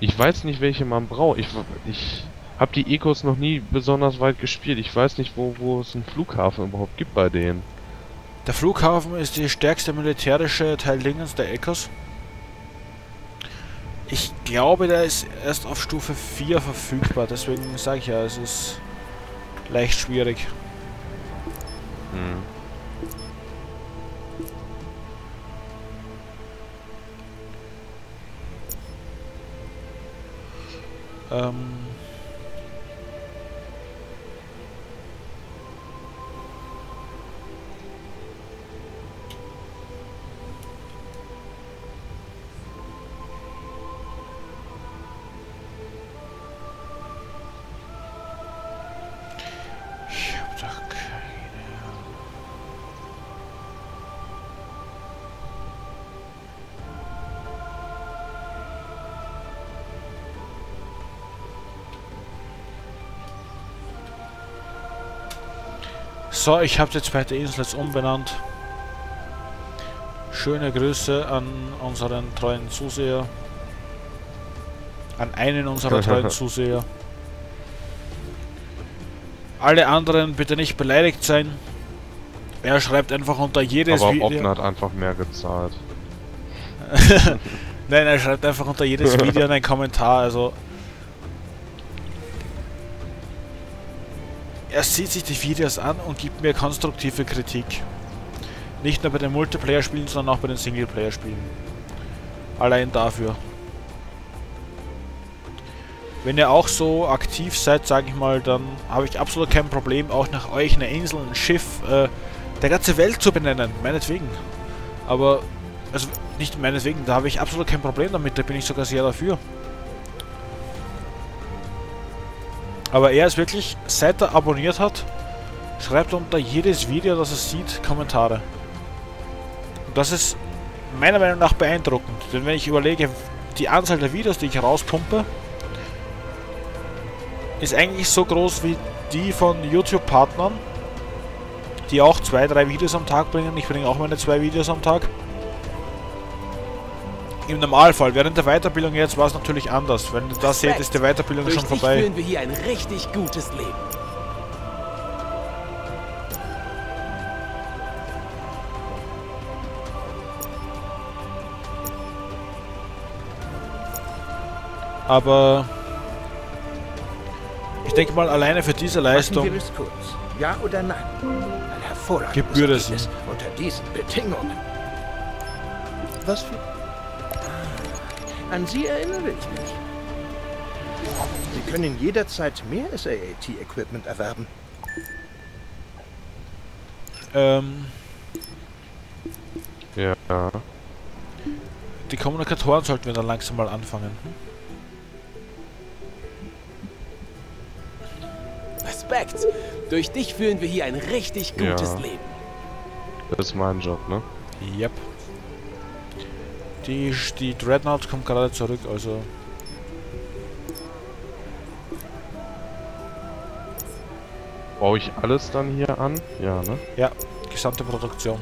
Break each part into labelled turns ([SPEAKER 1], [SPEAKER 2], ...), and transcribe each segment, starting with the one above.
[SPEAKER 1] Ich weiß nicht, welche man braucht. Ich, ich habe die Ecos noch nie besonders weit gespielt. Ich weiß nicht, wo, wo es einen Flughafen überhaupt gibt bei denen.
[SPEAKER 2] Der Flughafen ist die stärkste militärische Teil Dingens der Ecos. Ich glaube, der ist erst auf Stufe 4 verfügbar, deswegen sage ich ja, es ist leicht schwierig.
[SPEAKER 1] Hm.
[SPEAKER 2] Ähm So, ich habe die zweite Insel jetzt umbenannt. Schöne Grüße an unseren treuen Zuseher. An einen unserer treuen Zuseher. Alle anderen bitte nicht beleidigt sein. Er schreibt einfach unter jedes
[SPEAKER 1] Aber
[SPEAKER 2] Video.
[SPEAKER 1] Oppen hat einfach mehr gezahlt.
[SPEAKER 2] Nein, er schreibt einfach unter jedes Video einen Kommentar, also. Er sieht sich die Videos an und gibt mir konstruktive Kritik. Nicht nur bei den Multiplayer-Spielen, sondern auch bei den Singleplayer-Spielen. Allein dafür. Wenn ihr auch so aktiv seid, sage ich mal, dann habe ich absolut kein Problem, auch nach euch eine Insel, ein Schiff, äh, der ganze Welt zu benennen, meinetwegen. Aber, also nicht meinetwegen, da habe ich absolut kein Problem damit, da bin ich sogar sehr dafür. Aber er ist wirklich, seit er abonniert hat, schreibt unter jedes Video, das er sieht, Kommentare. Und das ist meiner Meinung nach beeindruckend, denn wenn ich überlege, die Anzahl der Videos, die ich rauspumpe, ist eigentlich so groß wie die von YouTube-Partnern, die auch zwei, drei Videos am Tag bringen. Ich bringe auch meine zwei Videos am Tag. Im Normalfall, während der Weiterbildung jetzt war es natürlich anders. Wenn ihr das seht, ist die Weiterbildung
[SPEAKER 3] Durch
[SPEAKER 2] schon
[SPEAKER 3] dich
[SPEAKER 2] vorbei.
[SPEAKER 3] führen wir hier ein richtig gutes Leben.
[SPEAKER 2] Aber ich denke mal, alleine für diese Leistung.
[SPEAKER 4] Ja oder nein? Ein hervorragendes
[SPEAKER 2] Gebührt es
[SPEAKER 4] unter diesen Bedingungen. Was für... An Sie erinnere ich mich. Sie können jederzeit mehr SAAT-Equipment erwerben.
[SPEAKER 2] ähm,
[SPEAKER 1] Ja.
[SPEAKER 2] die Kommunikatoren sollten wir dann langsam mal anfangen.
[SPEAKER 3] Respekt. Durch dich führen wir hier ein richtig gutes
[SPEAKER 1] Ja.
[SPEAKER 3] Leben.
[SPEAKER 1] Das ist mein Job, ne?
[SPEAKER 2] Yep. Die, die Dreadnought kommt gerade zurück, also
[SPEAKER 1] Baue ich alles dann hier an? Ja, ne?
[SPEAKER 2] gesamte Produktion.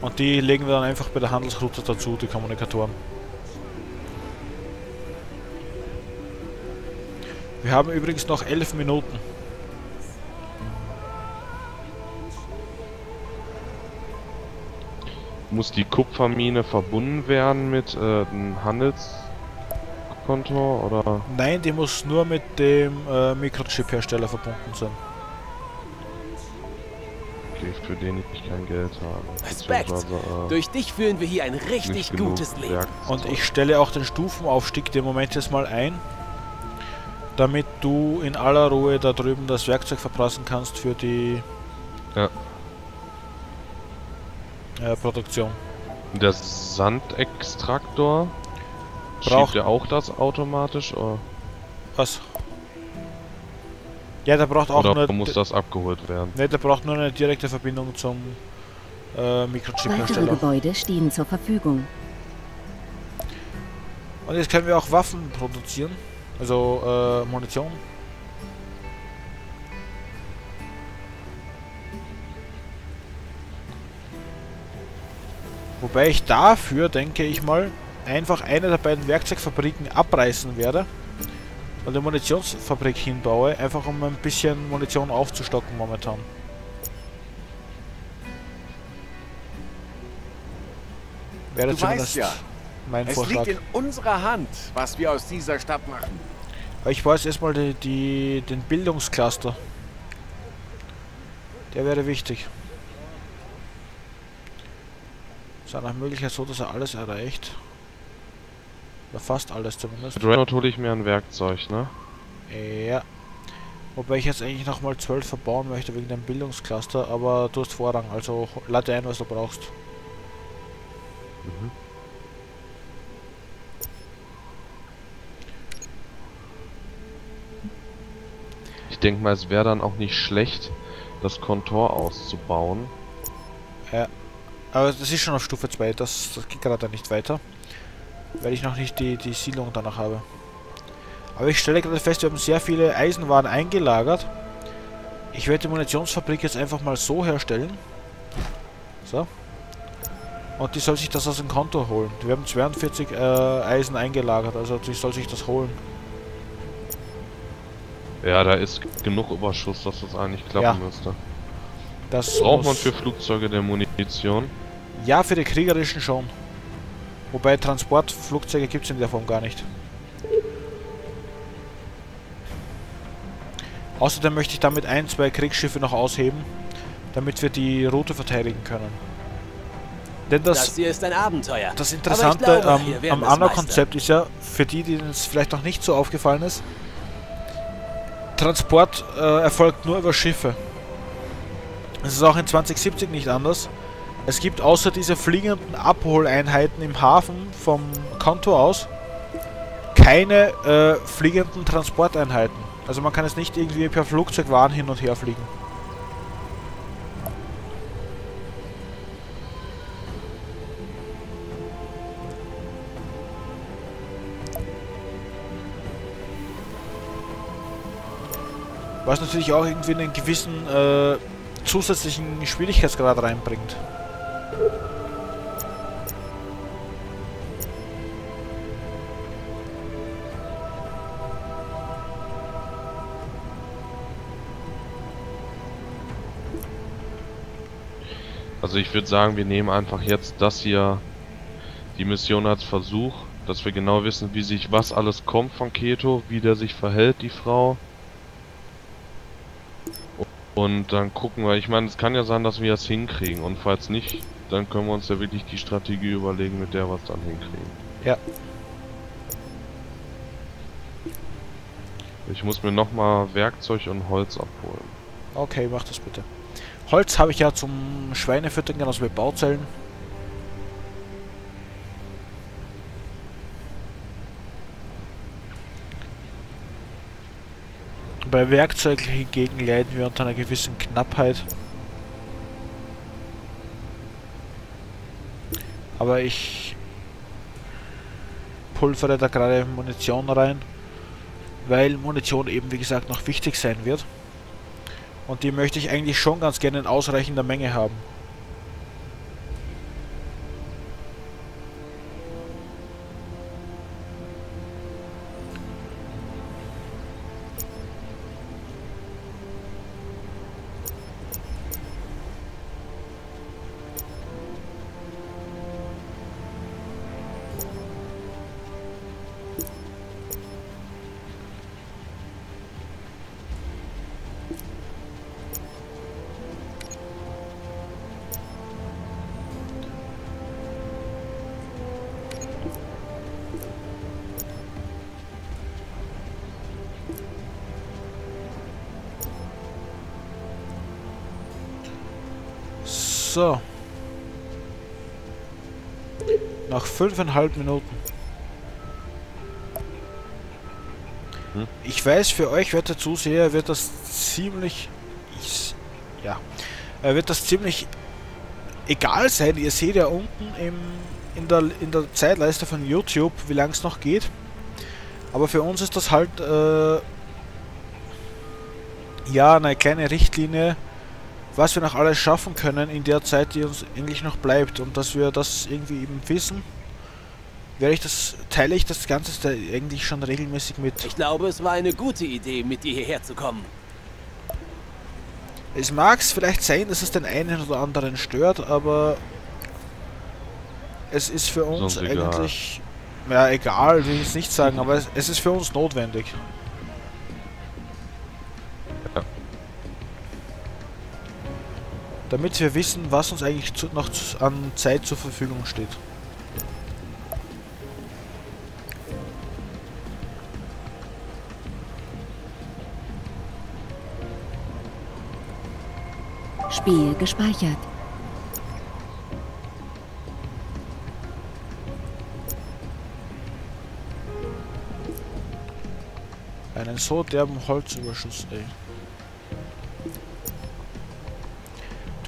[SPEAKER 2] Und die legen wir dann einfach bei der Handelsroute dazu, die Kommunikatoren. Wir haben übrigens noch 11 Minuten.
[SPEAKER 1] Muss die Kupfermine verbunden werden mit äh, einem Handelskonto oder?
[SPEAKER 2] Nein, die muss nur mit dem äh, Mikrochip-Hersteller verbunden sein.
[SPEAKER 1] Okay, für den ich kein Geld habe.
[SPEAKER 3] Respekt.
[SPEAKER 1] Äh,
[SPEAKER 3] Durch dich führen wir hier ein richtig gutes Leben.
[SPEAKER 1] Werkzeug.
[SPEAKER 2] Und ich stelle auch den Stufenaufstieg im Moment jetzt mal ein, damit du in aller Ruhe da drüben das Werkzeug verprassen kannst für die
[SPEAKER 1] Ja.
[SPEAKER 2] Äh, Produktion.
[SPEAKER 1] Der Sandextraktor
[SPEAKER 2] Braucht-
[SPEAKER 1] er auch das automatisch oder,
[SPEAKER 2] Was? Ja, der braucht auch
[SPEAKER 1] oder
[SPEAKER 2] nur.
[SPEAKER 1] muss das abgeholt werden?
[SPEAKER 2] Ne, der braucht nur eine direkte Verbindung zum äh,
[SPEAKER 5] Weitere
[SPEAKER 2] Mikrochip-Hersteller.
[SPEAKER 5] Gebäude stehen zur Verfügung.
[SPEAKER 2] Und jetzt können wir auch Waffen produzieren. Also äh, Munition. Wobei ich dafür, denke ich mal, einfach eine der beiden Werkzeugfabriken abreißen werde und eine Munitionsfabrik hinbaue, einfach um ein bisschen Munition aufzustocken momentan. Wäre
[SPEAKER 3] Du
[SPEAKER 2] zumindest
[SPEAKER 3] weißt ja,
[SPEAKER 2] mein
[SPEAKER 3] es
[SPEAKER 2] Vorschlag.
[SPEAKER 3] liegt in unserer Hand, was wir aus dieser Stadt machen.
[SPEAKER 2] Ich weiß erstmal die, die, den Bildungscluster. Der wäre wichtig. Ist nach Möglichkeit so, dass er alles erreicht. Oder fast alles zumindest.
[SPEAKER 1] Mit Renault hole ich mir ein Werkzeug, ne?
[SPEAKER 2] Ja. Wobei ich jetzt eigentlich nochmal 12 verbauen möchte wegen dem Bildungscluster, aber du hast Vorrang, also lade ein, was du brauchst.
[SPEAKER 1] Ich denke mal, es wäre dann auch nicht schlecht, das Kontor auszubauen.
[SPEAKER 2] Aber das ist schon auf Stufe 2, das, das geht gerade nicht weiter. Weil ich noch nicht die, die Siedlung danach habe. Aber ich stelle gerade fest, wir haben sehr viele Eisenwaren eingelagert. Ich werde die Munitionsfabrik jetzt einfach mal so herstellen. So. Und die soll sich das aus dem Konto holen. Wir haben 42 äh, Eisen eingelagert, also die soll sich das holen.
[SPEAKER 1] Ja, da ist genug Überschuss, dass das eigentlich klappen
[SPEAKER 2] Ja.
[SPEAKER 1] müsste.
[SPEAKER 2] Das
[SPEAKER 1] Braucht man für Flugzeuge der Munition?
[SPEAKER 2] Ja, für die kriegerischen schon. Wobei Transportflugzeuge gibt es in der Form gar nicht. Außerdem möchte ich damit ein, zwei Kriegsschiffe noch ausheben, damit wir die Route verteidigen können. Denn das,
[SPEAKER 3] Das hier ist ein Abenteuer.
[SPEAKER 2] das Interessante
[SPEAKER 3] glaube, werden
[SPEAKER 2] am Anna-Konzept ist ja, für die, denen es vielleicht noch nicht so aufgefallen ist, Transport äh, erfolgt nur über Schiffe. Es ist auch in 2070 nicht anders. Es gibt außer diese fliegenden Abholeinheiten im Hafen vom Konto aus keine äh, fliegenden Transporteinheiten. Also man kann es nicht irgendwie per Flugzeug Waren hin und her fliegen. Was natürlich auch irgendwie einen gewissen äh, zusätzlichen Schwierigkeitsgrad reinbringt.
[SPEAKER 1] Also ich würde sagen, wir nehmen einfach jetzt das hier, die Mission als Versuch, dass wir genau wissen, wie sich was alles kommt von Keto, wie der sich verhält, die Frau. Und dann gucken wir, ich meine, es kann ja sein, dass wir es hinkriegen und falls nicht, dann können wir uns ja wirklich die Strategie überlegen, mit der wir es dann hinkriegen.
[SPEAKER 2] Ja.
[SPEAKER 1] Ich muss mir nochmal Werkzeug und Holz abholen.
[SPEAKER 2] Okay, mach das bitte. Holz habe ich ja zum Schweinefüttern, genauso wie Bauzellen. Bei Werkzeug hingegen leiden wir unter einer gewissen Knappheit. Aber ich pulvere da gerade Munition rein, weil Munition eben wie gesagt noch wichtig sein wird. Und die möchte ich eigentlich schon ganz gerne in ausreichender Menge haben. So. Nach fünfeinhalb Minuten.
[SPEAKER 1] Hm?
[SPEAKER 2] Ich weiß, für euch, werte Zuseher, wird das ziemlich... Ich, ja. Wird das ziemlich egal sein. Ihr seht ja unten im, in, der, in der Zeitleiste von YouTube, wie lange es noch geht. Aber für uns ist das halt... Äh, ja, eine kleine Richtlinie, was wir noch alles schaffen können in der Zeit, die uns eigentlich noch bleibt und dass wir das irgendwie eben wissen werde ich das, teile ich das Ganze da eigentlich schon regelmäßig mit.
[SPEAKER 3] Ich glaube, es war eine gute Idee, mit dir hierher zu kommen.
[SPEAKER 2] Es mag es vielleicht sein, dass es den einen oder anderen stört, aber es ist für uns
[SPEAKER 1] Sonst egal.
[SPEAKER 2] eigentlich, ja egal, will ich jetzt nicht sagen, aber es, es ist für uns notwendig. Damit wir wissen, was uns eigentlich zu, noch zu, an Zeit zur Verfügung steht.
[SPEAKER 5] Spiel gespeichert.
[SPEAKER 2] Einen so derben Holzüberschuss, ey.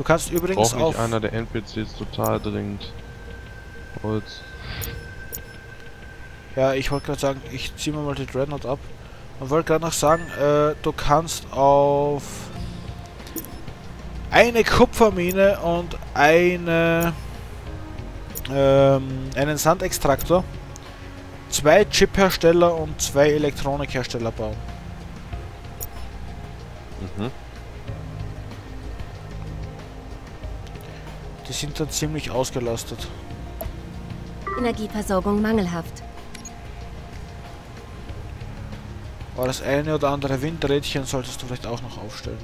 [SPEAKER 2] Du kannst übrigens
[SPEAKER 1] nicht
[SPEAKER 2] auf...
[SPEAKER 1] einer der NPCs total dringend Holz.
[SPEAKER 2] Ja, ich wollte gerade sagen, ich ziehe mir mal die Dreadnought ab. Und wollte gerade noch sagen, äh, du kannst auf eine Kupfermine und eine ähm, einen Sandextraktor, zwei Chiphersteller und zwei Elektronikhersteller bauen.
[SPEAKER 1] Mhm.
[SPEAKER 2] Die sind dann ziemlich ausgelastet.
[SPEAKER 5] Energieversorgung mangelhaft.
[SPEAKER 2] Aber das eine oder andere Windrädchen solltest du vielleicht auch noch aufstellen.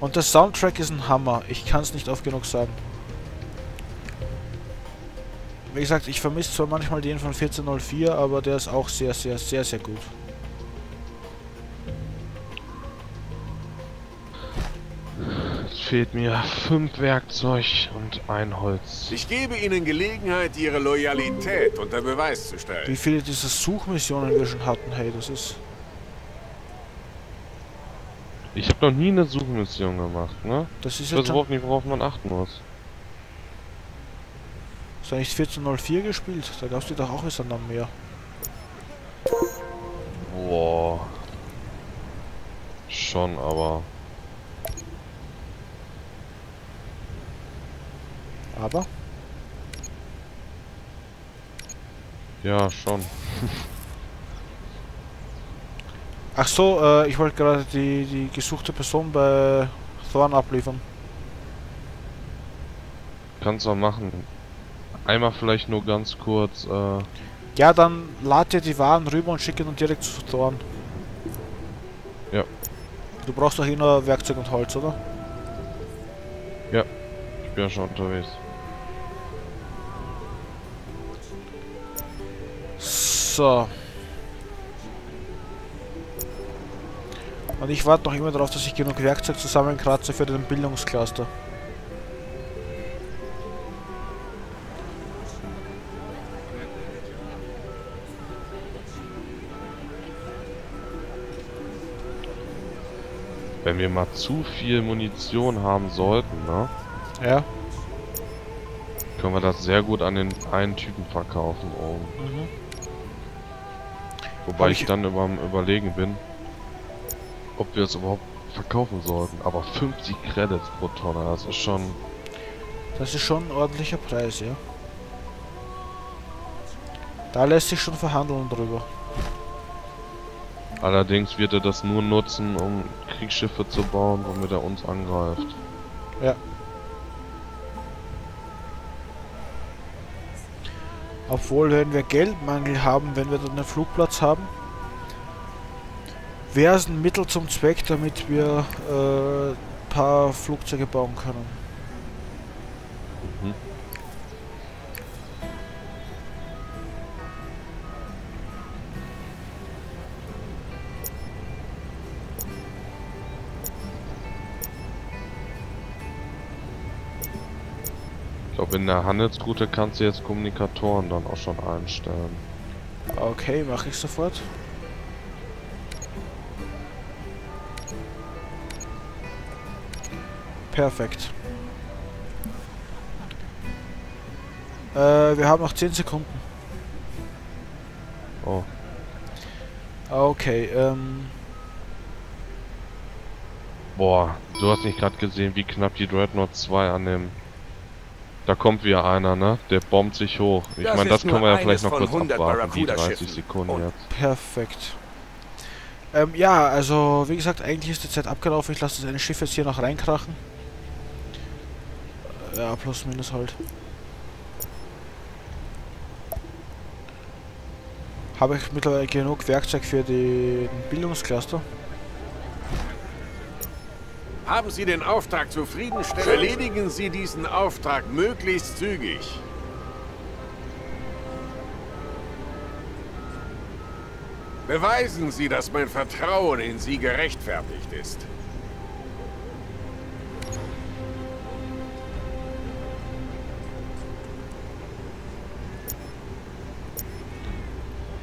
[SPEAKER 2] Und der Soundtrack ist ein Hammer. Ich kann es nicht oft genug sagen. Wie gesagt, ich vermisse zwar manchmal den von 1404, aber der ist auch sehr, sehr, sehr, sehr gut.
[SPEAKER 1] Fehlt mir fünf Werkzeug und ein Holz.
[SPEAKER 6] Ich gebe Ihnen Gelegenheit, Ihre Loyalität unter Beweis zu
[SPEAKER 2] Wie
[SPEAKER 6] stellen.
[SPEAKER 2] viele dieser Suchmissionen wir schon hatten, hey, das ist...
[SPEAKER 1] Ich habe noch nie eine Suchmission gemacht, ne?
[SPEAKER 2] Das ist
[SPEAKER 1] Ich
[SPEAKER 2] jetzt
[SPEAKER 1] weiß
[SPEAKER 2] schon...
[SPEAKER 1] überhaupt nicht, worauf man achten muss.
[SPEAKER 2] Hast du nicht 1404 gespielt? Da gab's die doch auch erst dann mehr.
[SPEAKER 1] Boah. Schon, aber...
[SPEAKER 2] Aber...
[SPEAKER 1] Ja, schon.
[SPEAKER 2] Ach so, äh, ich wollte gerade die, die gesuchte Person bei Thorn abliefern.
[SPEAKER 1] Kannst du machen. Einmal vielleicht nur ganz kurz, äh...
[SPEAKER 2] Ja, dann lad dir die Waren rüber und schick ihn direkt zu Thorn.
[SPEAKER 1] Ja.
[SPEAKER 2] Du brauchst doch eh nur Werkzeug und Holz, oder?
[SPEAKER 1] Ich bin ja schon unterwegs.
[SPEAKER 2] So. Und ich warte noch immer darauf, dass ich genug Werkzeug zusammenkratze für den Bildungscluster.
[SPEAKER 1] Wenn wir mal zu viel Munition haben sollten, ne?
[SPEAKER 2] Ja.
[SPEAKER 1] Können wir das sehr gut an den einen Typen verkaufen oben.
[SPEAKER 2] Mhm.
[SPEAKER 1] Wobei ich
[SPEAKER 2] ich-
[SPEAKER 1] dann über, am überlegen bin, ob wir es überhaupt verkaufen sollten. Aber 50 Credits pro Tonne, das ist schon...
[SPEAKER 2] Das ist schon ein ordentlicher Preis, ja. Da lässt sich schon verhandeln drüber.
[SPEAKER 1] Allerdings wird er das nur nutzen, um Kriegsschiffe zu bauen, womit er uns angreift.
[SPEAKER 2] Obwohl, wenn wir Geldmangel haben, wenn wir dann einen Flugplatz haben, wäre es ein Mittel zum Zweck, damit wir äh, ein paar Flugzeuge bauen können.
[SPEAKER 1] Mhm. Glaube, in der Handelsroute kannst du jetzt Kommunikatoren dann auch schon einstellen.
[SPEAKER 2] Okay, mache ich sofort. Perfekt. Äh, wir haben noch 10 Sekunden.
[SPEAKER 1] Oh,
[SPEAKER 2] Okay, ähm...
[SPEAKER 1] boah, du hast nicht gerade gesehen, wie knapp die Dreadnought 2 an dem Da kommt wieder einer, ne? Der bombt sich hoch. Ich meine, das können wir ja vielleicht noch kurz
[SPEAKER 6] 100
[SPEAKER 1] abwarten, die
[SPEAKER 6] Barracuda-Schiffen.
[SPEAKER 1] 30 Sekunden
[SPEAKER 6] Und-
[SPEAKER 1] jetzt.
[SPEAKER 2] Perfekt. Ähm, ja, also wie gesagt, eigentlich ist die Zeit abgelaufen. Ich lasse das eine Schiff jetzt hier noch reinkrachen. Äh, Ja, plus minus halt. Habe ich mittlerweile genug Werkzeug für den Bildungscluster?
[SPEAKER 6] Haben Sie den Auftrag zufriedenstellend? Erledigen Sie diesen Auftrag möglichst zügig. Beweisen Sie, dass mein Vertrauen in Sie gerechtfertigt ist.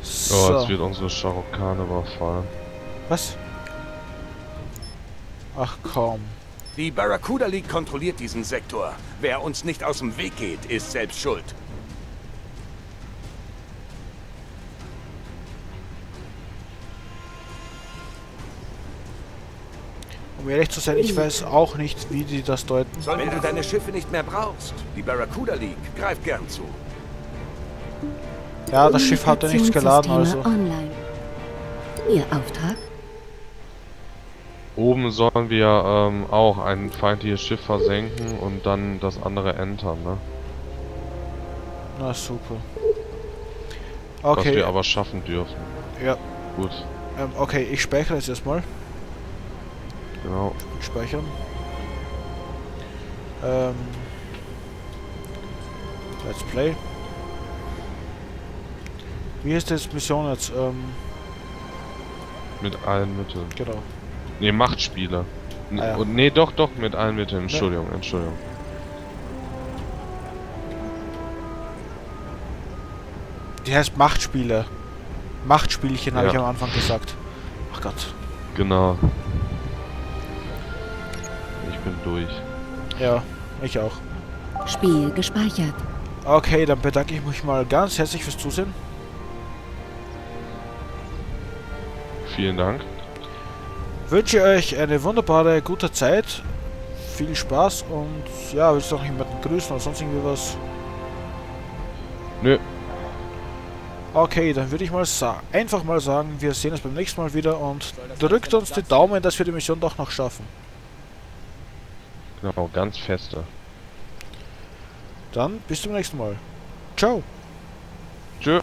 [SPEAKER 1] Oh,
[SPEAKER 2] So.
[SPEAKER 1] jetzt wird unsere Charokane überfallen.
[SPEAKER 2] Was? Ach komm.
[SPEAKER 3] Die Barracuda League kontrolliert diesen Sektor. Wer uns nicht aus dem Weg geht, ist selbst schuld.
[SPEAKER 2] Um ehrlich zu sein, ich weiß auch nicht, wie die das deuten.
[SPEAKER 3] Wenn du deine Schiffe nicht mehr brauchst, die Barracuda League greift gern zu.
[SPEAKER 2] Ja, das Schiff hatte nichts geladen, also.
[SPEAKER 5] Online. Ihr Auftrag?
[SPEAKER 1] Oben sollen wir ähm, auch ein feindliches Schiff versenken und dann das andere entern, ne?
[SPEAKER 2] Na super.
[SPEAKER 1] Was
[SPEAKER 2] Okay,
[SPEAKER 1] wir aber schaffen dürfen.
[SPEAKER 2] ja.
[SPEAKER 1] Gut,
[SPEAKER 2] Ähm, okay, ich speichere jetzt erstmal.
[SPEAKER 1] genau.
[SPEAKER 2] Speichern. Ähm, Let's Play. Wie ist das Mission jetzt? Ähm,
[SPEAKER 1] Mit allen Mitteln.
[SPEAKER 2] genau.
[SPEAKER 1] Ne, Machtspiele. N
[SPEAKER 2] Ah, ja.
[SPEAKER 1] und, nee, doch, doch, mit allen Mitteln. Entschuldigung, Entschuldigung.
[SPEAKER 2] Die heißt Machtspiele. Machtspielchen habe
[SPEAKER 1] Ja.
[SPEAKER 2] ich am Anfang gesagt. Ach Gott.
[SPEAKER 1] Genau. Ich bin durch.
[SPEAKER 2] Ja, ich auch.
[SPEAKER 5] Spiel gespeichert.
[SPEAKER 2] Okay, dann bedanke ich mich mal ganz herzlich fürs Zusehen.
[SPEAKER 1] Vielen Dank.
[SPEAKER 2] Wünsche euch eine wunderbare, gute Zeit. Viel Spaß und ja, willst du noch jemanden grüßen oder sonst irgendwie was?
[SPEAKER 1] Nö,
[SPEAKER 2] Okay, dann würde ich mal einfach mal sagen, wir sehen uns beim nächsten Mal wieder und drückt uns die Daumen, dass wir die Mission doch noch schaffen.
[SPEAKER 1] genau, ganz feste.
[SPEAKER 2] Dann bis zum nächsten Mal. Ciao.
[SPEAKER 1] Tschö.